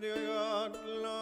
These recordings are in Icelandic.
Virgatla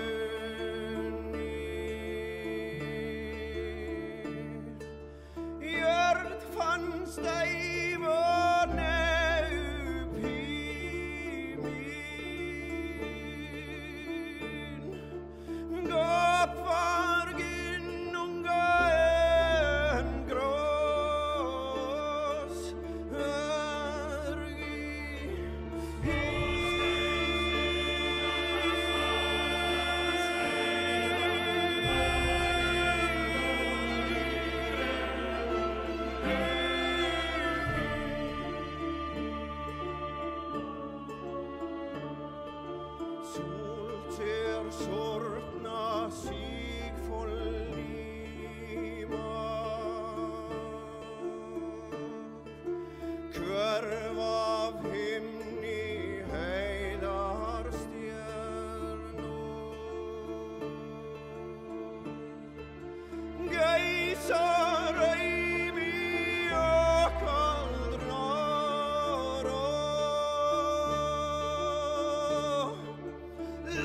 stay short nasil.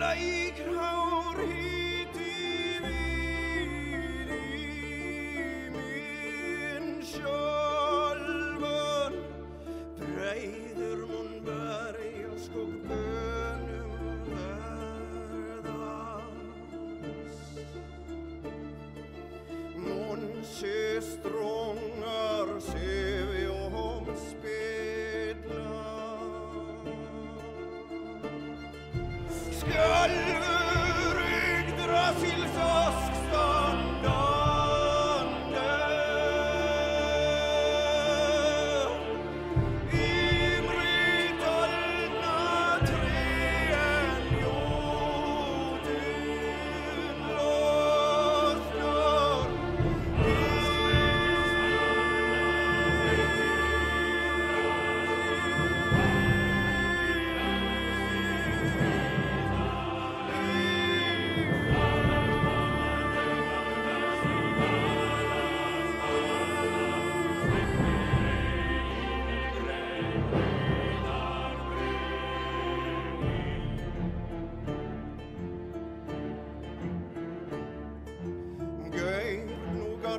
like our hero. Rygg dras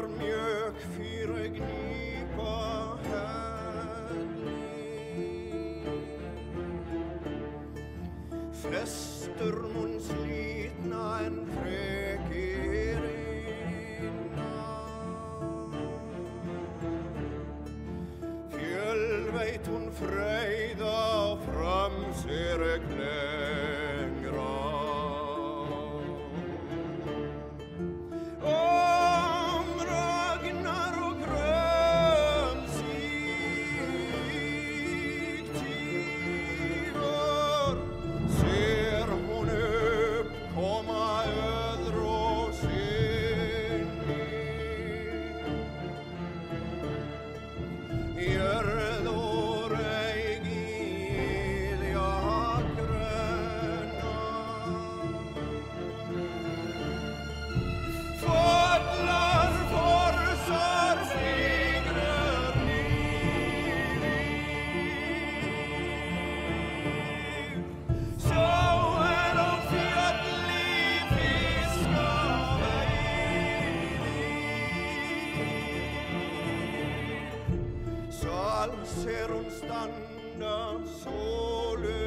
var mjög fýræg nýpa henni Flestur mun slítna en frekir innan Fjölveit hún freyða fram sér egnar lasser uns dann das Sole